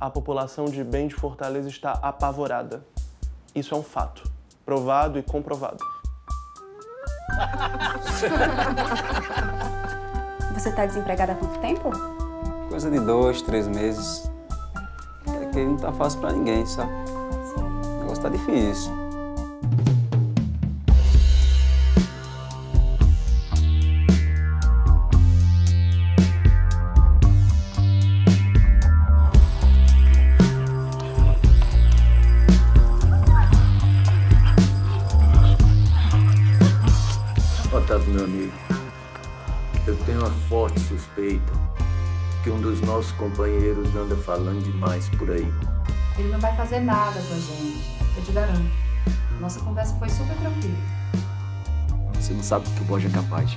a população de bem de Fortaleza está apavorada. Isso é um fato, provado e comprovado. Você tá desempregada há quanto tempo? Coisa de dois, três meses. É que não tá fácil pra ninguém, sabe? O negócio tá difícil. Otávio, meu amigo, eu tenho uma forte suspeita que um dos nossos companheiros anda falando demais por aí. Ele não vai fazer nada com a gente, eu te garanto. Nossa conversa foi super tranquila. Você não sabe o que o Borja é capaz.